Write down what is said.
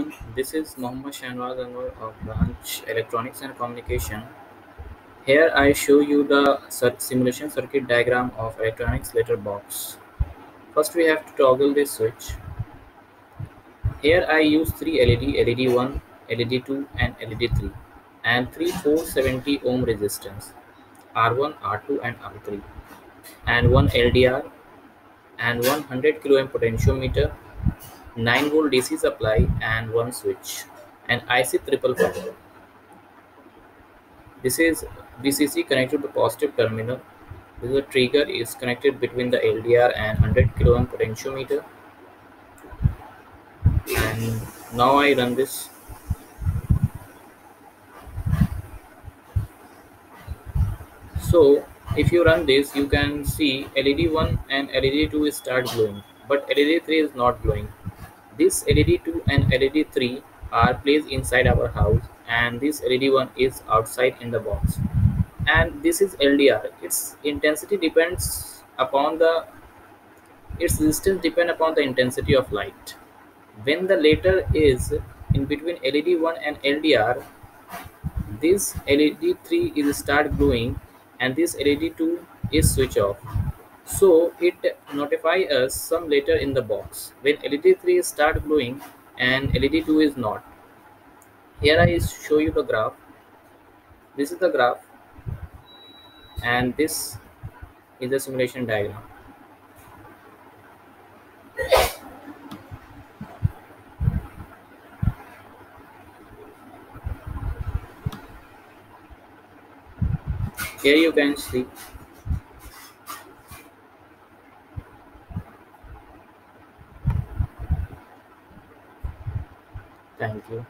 everyone, this is Mohammad Shahnawaz Anwar of Branch Electronics and Communication. Here I show you the simulation circuit diagram of electronics letter box. First we have to toggle this switch. Here I use 3 LED, LED 1, LED 2 and LED 3 and 3 470 ohm resistance R1, R2 and R3 and one LDR and 100 kilo ohm potentiometer 9 volt DC supply and one switch and IC triple five. This is VCC connected to positive terminal. This is a trigger is connected between the LDR and 100 kilo ohm potentiometer. And now I run this. So if you run this, you can see LED 1 and LED 2 start glowing, but LED 3 is not glowing this LED 2 and LED 3 are placed inside our house and this LED 1 is outside in the box. And this is LDR. Its intensity depends upon the its resistance depend upon the intensity of light. When the latter is in between LED 1 and LDR, this LED 3 is start glowing and this LED 2 is switch off. So it notify us some later in the box when LED 3 start glowing and LED 2 is not. Here I show you the graph. This is the graph and this is the simulation diagram. Here you can see Thank you.